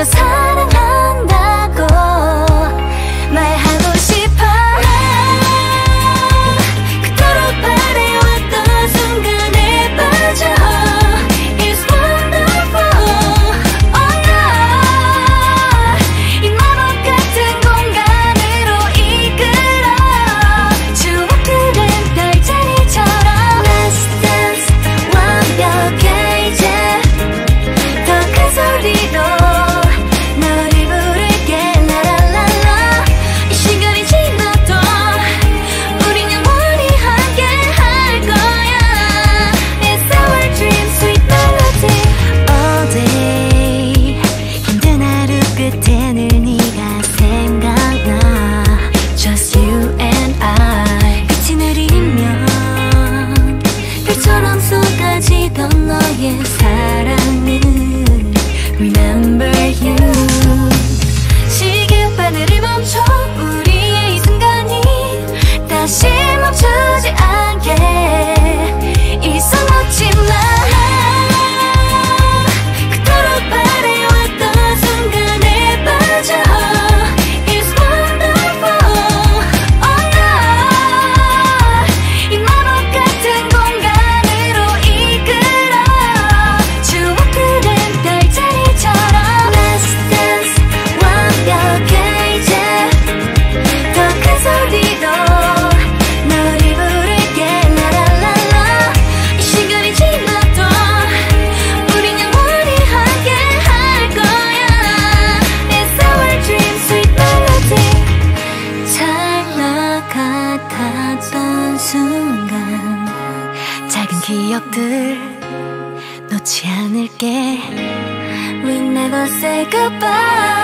just hide 기억들 놓지 않을게 We never say goodbye